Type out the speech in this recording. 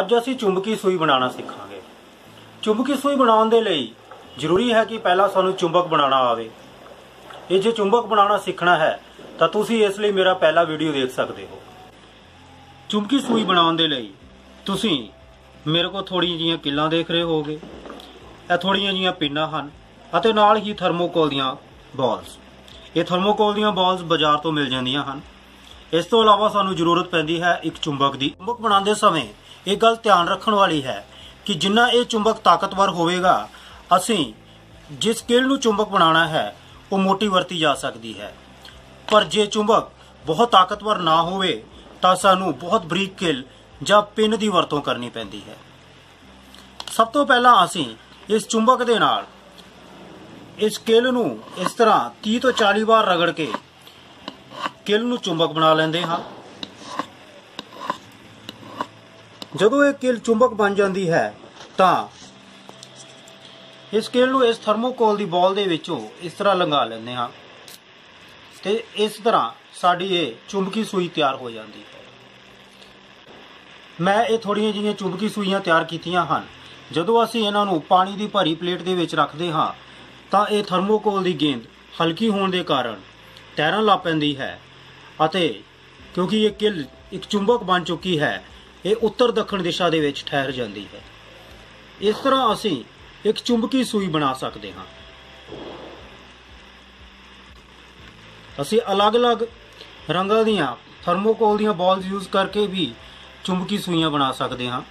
ਅੱਜ ਅਸੀਂ ਚੁੰਬਕੀ ਸੂਈ ਬਣਾਉਣਾ ਸਿੱਖਾਂਗੇ। ਚੁੰਬਕੀ ਸੂਈ ਬਣਾਉਣ ਦੇ ਲਈ ਜ਼ਰੂਰੀ ਹੈ ਕਿ ਪਹਿਲਾਂ ਸਾਨੂੰ ਚੁੰਬਕ ਬਣਾਉਣਾ ਆਵੇ। ਇਹ ਜੇ ਚੁੰਬਕ ਬਣਾਉਣਾ ਸਿੱਖਣਾ ਹੈ, ਤਾਂ ਤੁਸੀਂ ਇਸ ਲਈ ਮੇਰਾ ਪਹਿਲਾ ਵੀਡੀਓ ਦੇਖ ਸਕਦੇ ਹੋ। ਚੁੰਬਕੀ ਸੂਈ ਬਣਾਉਣ ਦੇ ਲਈ ਤੁਸੀਂ ਮੇਰੇ ਕੋਲ ਥੋੜੀਆਂ ਜੀਆਂ ਕਿੱਲਾਂ ਦੇਖ ਰਹੇ ਹੋਗੇ ਇਹ ਥੋੜੀਆਂ ਜੀਆਂ ਪਿੰਨਾਂ ਹਨ ਅਤੇ ਨਾਲ ਹੀ ਥਰਮੋਕੋਲ ਦੀਆਂ ਬਾਲਸ। ਇਹ ਥਰਮੋਕੋਲ ਦੀਆਂ ਬਾਲਸ ਬਾਜ਼ਾਰ ਤੋਂ ਮਿਲ ਜਾਂਦੀਆਂ ਹਨ। ਇਸ ਤੋਂ ਇਲਾਵਾ ਸਾਨੂੰ ਜ਼ਰੂਰਤ ਪੈਂਦੀ ਹੈ ਇੱਕ ਚੁੰਬਕ ਦੀ। ਚੁੰਬਕ ਬਣਾਉਂਦੇ ਸਮੇਂ ਇਹ ਗੱਲ ਧਿਆਨ ਰੱਖਣ ਵਾਲੀ ਹੈ ਕਿ ਜਿੰਨਾ ਇਹ ਚੁੰਬਕ ਤਾਕਤਵਰ ਹੋਵੇਗਾ, ਅਸੀਂ ਜਿਸ ਕਿਲ ਨੂੰ ਚੁੰਬਕ ਬਣਾਉਣਾ ਹੈ, ਉਹ ਮੋਟੀ ਵਰਤੀ ਜਾ ਸਕਦੀ ਹੈ। ਪਰ ਜੇ ਚੁੰਬਕ ਬਹੁਤ ਤਾਕਤਵਰ ਨਾ ਹੋਵੇ, ਤਾਂ ਸਾਨੂੰ ਬਹੁਤ ਬਰੀਕ ਕਿਲ ਜਾਂ ਪਿੰਨ ਦੀ ਵਰਤੋਂ ਕਰਨੀ ਪੈਂਦੀ ਹੈ। ਸਭ ਤੋਂ ਪਹਿਲਾਂ ਅਸੀਂ ਇਸ ਚੁੰਬਕ ਦੇ ਨਾਲ ਇਸ ਕਿਲ ਨੂੰ ਇਸ ਤਰ੍ਹਾਂ 30 ਤੋਂ 40 ਵਾਰ ਰਗੜ ਕੇ ਕਿਲ ਨੂੰ ਚੁੰਬਕ ਬਣਾ ਲੈਂਦੇ ਹਾਂ। ਜਦੋਂ ਇਹ ਕਿਲ ਚੁੰਬਕ ਬਣ ਜਾਂਦੀ ਹੈ, ਤਾਂ ਇਸ ਕਿਲ ਨੂੰ ਇਸ ਥਰਮੋਕੋਲ ਦੀ ਬਾਲ ਦੇ ਵਿੱਚੋਂ ਇਸ ਤਰ੍ਹਾਂ ਲੰਘਾ ਲੈਂਦੇ ਹਾਂ। ਤੇ ਇਸ ਤਰ੍ਹਾਂ ਸਾਡੀ ਇਹ ਚੁੰਬਕੀ ਸੂਈ ਤਿਆਰ ਹੋ ਜਾਂਦੀ ਹੈ। ਮੈਂ ਇਹ ਥੋੜੀਆਂ ਜਿਹੀਆਂ ਚੁੰਬਕੀ ਸੂਈਆਂ ਤਿਆਰ ਕੀਤੀਆਂ ਹਨ। ਜਦੋਂ ਅਸੀਂ ਇਹਨਾਂ ਨੂੰ ਪਾਣੀ ਦੀ ਭਰੀ ਪਲੇਟ ਦੇ ਵਿੱਚ ਰੱਖਦੇ ਹਾਂ, ਤਾਂ ਇਹ ਥਰਮੋਕੋਲ ਦੀ ਗੇਂਦ ਹਲਕੀ ਹੋਣ ਦੇ ਕਾਰਨ ਤੈਰਨ ਲੱਗ ਪੈਂਦੀ ਹੈ ਅਤੇ ਕਿਉਂਕਿ ਇਹ ਕਿਲ ਇੱਕ ਚੁੰਬਕ ਬਣ ਚੁੱਕੀ ਹੈ ਇਹ ਉੱਤਰ ਦੱਖਣ ਦਿਸ਼ਾ ਦੇ ਵਿੱਚ ਠਹਿਰ ਜਾਂਦੀ ਹੈ। ਇਸ ਤਰ੍ਹਾਂ ਅਸੀਂ ਇੱਕ ਚੁੰਬਕੀ ਸੂਈ ਬਣਾ ਸਕਦੇ ਹਾਂ। ਅਸੀਂ ਅਲੱਗ-ਅਲੱਗ ਰੰਗਾਂ ਦੀਆਂ, ਥਰਮੋਕੋਲ ਦੀਆਂ ਬਾਲਸ ਯੂਜ਼ ਕਰਕੇ ਵੀ ਚੁੰਬਕੀ ਸੂਈਆਂ ਬਣਾ ਸਕਦੇ ਹਾਂ।